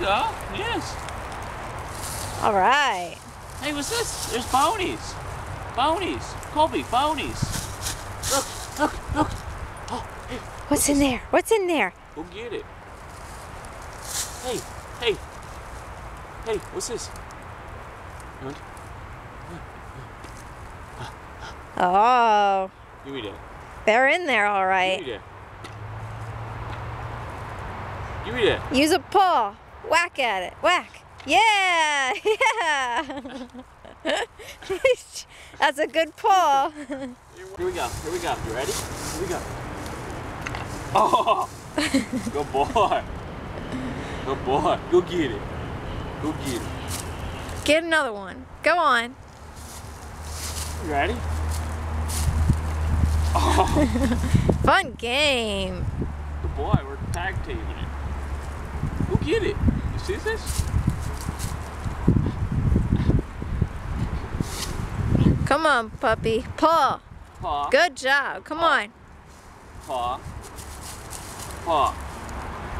you. Yes. All right. Hey, what's this? There's bonies. Bonies. Colby, bonies. Look, look, look. Oh, hey, What's in there? What's in there? go get it. Hey, hey. Hey, what's this? You want- Oh, Give me that. they're in there all right. Give right. me that. Give me that. Use a paw. Whack at it. Whack. Yeah. Yeah. That's a good paw. Here we go. Here we go. You ready? Here we go. Oh! Good boy. Good boy. Go get it. Go get it. Get another one. Go on. You ready? Oh, Fun game. good boy. We're tag teaming it. Get it. You see this? Come on, puppy. Paw. Paw. Good job. Come on. Paw. Paw.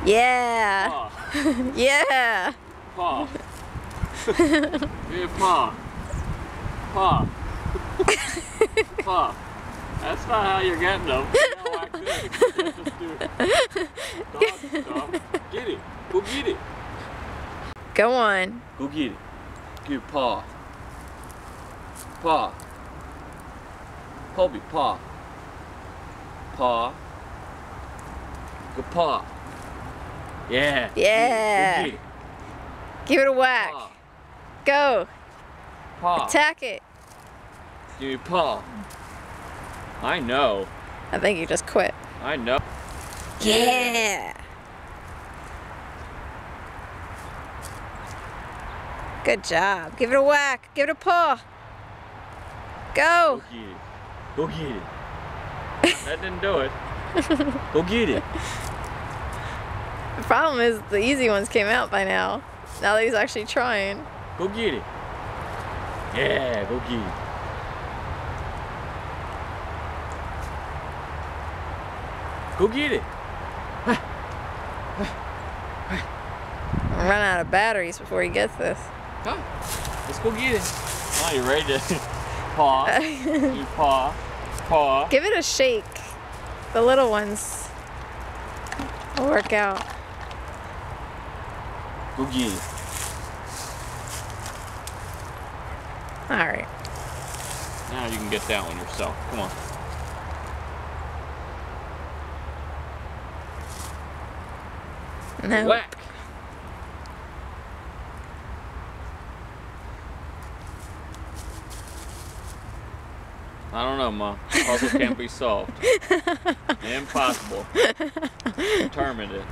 Yeah. Paw. Yeah. Paw. Good paw. Paw. paw. That's not how you're getting them. No, I couldn't. Just do it. Dog, dog. Get it. Go get it. Go on. Go get it. Give paw. Paw. Colby, paw. Paw. Good paw. Yeah. Yeah. Go get. Give it a whack. Paw. Go. Paw. Attack it. Give me paw. I know. I think you just quit. I know. Yeah. Good job. Give it a whack. Give it a paw. Go Go. get it. Go get it. that didn't do it. Go get it. The problem is the easy ones came out by now. Now that he's actually trying. Go get it. Yeah, go get it. Go get it. I'll run out of batteries before he gets this. Come. Let's go get it. Oh, you're ready to paw? you paw. Paw. Give it a shake. The little ones will work out. Go get it. All right. Now you can get that one yourself. Come on. No. Whack. I don't know, Ma. Puzzle can't be solved. Impossible. Determined it.